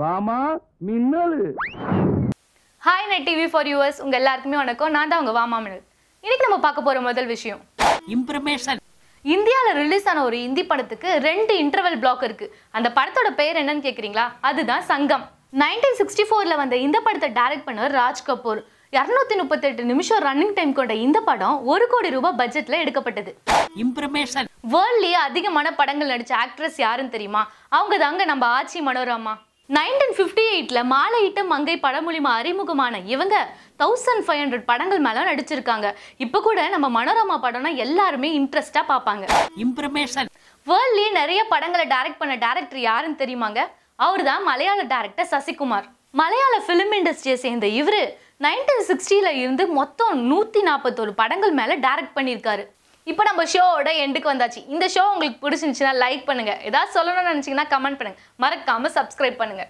வாமா மின்னலு. Hi net TV for US உங்க எல்லாருக்குமே வணக்கம். நான் தான் உங்க வாமாமினல் இன்னைக்கு நம்ம பார்க்க போற முதல் விஷயம். இம்ப்ரமேஷன் இந்தியாவில் ரிலீஸ் ஆன ஒரு இந்தி படத்துக்கு ரெண்டு இன்டர்வல் பிளாக் இருக்கு. அந்த படத்தோட பெயர் என்னன்னு கேக்குறீங்களா? அதுதான் சங்கம். நைன்டீன் சிக்ஸ்டி ஃபோரில் வந்த இந்த படத்தை டைரக்ட் பண்ணவர் ராஜ் கபூர். இரநூத்தி முப்பத்தெட்டு நிமிஷம் ரன்னிங் டைம் கொண்ட இந்த படம் ஒரு கோடி ரூபாய் பட்ஜெட்ல எடுக்கப்பட்டது. இம்ப்ரமேஷன் வேர்ல்ட்லயே அதிகமான படங்கள் நடிச்ச ஆக்ட்ரஸ் யாருன்னு தெரியுமா? அவங்க தாங்க நம்ம ஆச்சி மனோரமா. நைன்டீன் ஃபிஃப்டி எயிட்ல மாலையிட்ட மங்கை படம் மூலியமா அறிமுகமான இவங்க தௌசண்ட் ஃபைவ் ஹண்ட்ரட் படங்கள் மேல நடிச்சிருக்காங்க. இப்போ கூட நம்ம மனோரமா படம்னா எல்லாருமே இன்ட்ரெஸ்டா பார்ப்பாங்க இம்ப்ரமேஷன் வேர்ல்ட்லயே நிறைய படங்களை டைரக்ட் பண்ண டைரக்டர் யாருன்னு தெரியுமாங்க? அவர் தான் மலையாள டைரக்டர் சசிகுமார். மலையாள ஃபிலிம் இண்டஸ்ட்ரியை சேர்ந்த இவரு நைன்டீன் சிக்ஸ்டியில் இருந்து மொத்தம் நூற்றி நாற்பத்தோரு படங்கள் மேலே டைரக்ட் பண்ணியிருக்காரு இப்போ நம்ம ஷோவோட எண்டுக்கு வந்தாச்சு. இந்த ஷோ உங்களுக்கு பிடிச்சிருந்துச்சுன்னா லைக் பண்ணுங்க. ஏதாவது சொல்லணும்னு நினச்சிங்கன்னா கமெண்ட் பண்ணுங்க. மறக்காமல் சப்ஸ்கிரைப் பண்ணுங்க.